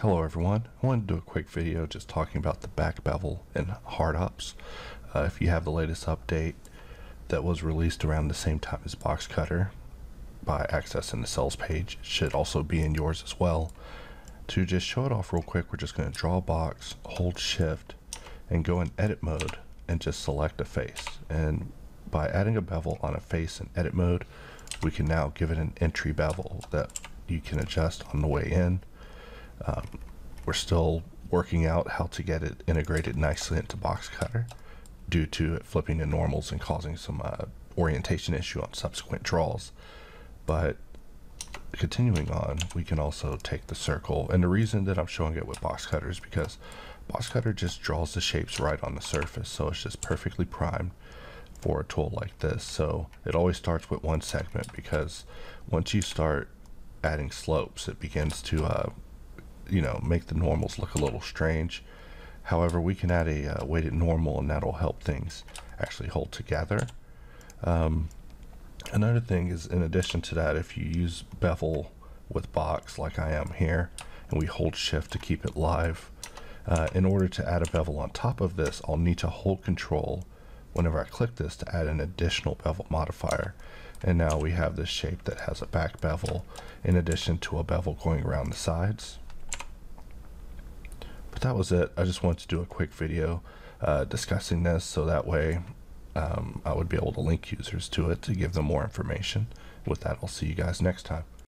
Hello everyone. I wanted to do a quick video just talking about the back bevel and Hard Ops. Uh, if you have the latest update that was released around the same time as Box Cutter by accessing the sales page, it should also be in yours as well. To just show it off real quick, we're just going to draw a box, hold shift, and go in edit mode and just select a face. And by adding a bevel on a face in edit mode, we can now give it an entry bevel that you can adjust on the way in um, we're still working out how to get it integrated nicely into box cutter due to it flipping to normals and causing some uh, orientation issue on subsequent draws. But continuing on, we can also take the circle. And the reason that I'm showing it with box cutter is because box cutter just draws the shapes right on the surface. So it's just perfectly primed for a tool like this. So it always starts with one segment because once you start adding slopes, it begins to uh, you know, make the normals look a little strange. However, we can add a uh, weighted normal and that'll help things actually hold together. Um, another thing is in addition to that, if you use bevel with box like I am here, and we hold shift to keep it live, uh, in order to add a bevel on top of this, I'll need to hold control whenever I click this to add an additional bevel modifier. And now we have this shape that has a back bevel in addition to a bevel going around the sides. That was it. I just wanted to do a quick video uh, discussing this so that way um, I would be able to link users to it to give them more information. With that, I'll see you guys next time.